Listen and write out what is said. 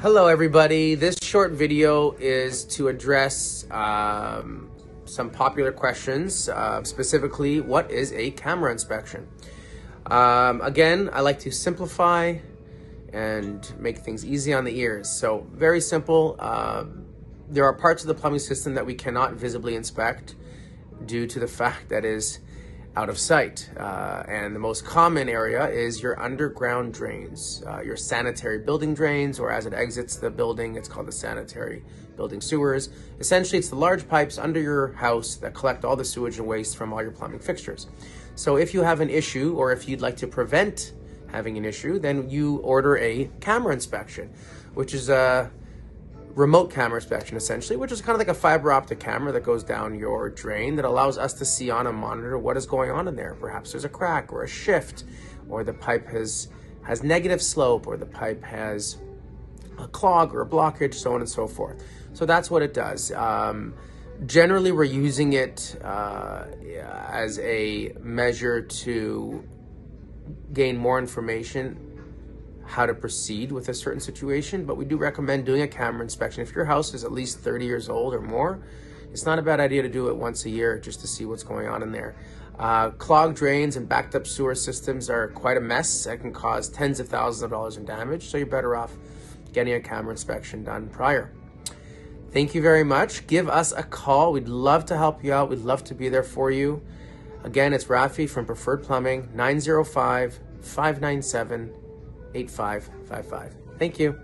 Hello, everybody. This short video is to address um, some popular questions, uh, specifically, what is a camera inspection? Um, again, I like to simplify and make things easy on the ears. So, very simple. Um, there are parts of the plumbing system that we cannot visibly inspect due to the fact that is out of sight. Uh, and the most common area is your underground drains, uh, your sanitary building drains, or as it exits the building, it's called the sanitary building sewers. Essentially, it's the large pipes under your house that collect all the sewage and waste from all your plumbing fixtures. So if you have an issue, or if you'd like to prevent having an issue, then you order a camera inspection, which is a remote camera inspection essentially, which is kind of like a fiber optic camera that goes down your drain that allows us to see on a monitor what is going on in there. Perhaps there's a crack or a shift, or the pipe has has negative slope, or the pipe has a clog or a blockage, so on and so forth. So that's what it does. Um, generally, we're using it uh, as a measure to gain more information how to proceed with a certain situation, but we do recommend doing a camera inspection. If your house is at least 30 years old or more, it's not a bad idea to do it once a year just to see what's going on in there. Uh, clogged drains and backed up sewer systems are quite a mess that can cause tens of thousands of dollars in damage, so you're better off getting a camera inspection done prior. Thank you very much. Give us a call. We'd love to help you out. We'd love to be there for you. Again, it's Rafi from Preferred Plumbing, 905 597 8555. Thank you.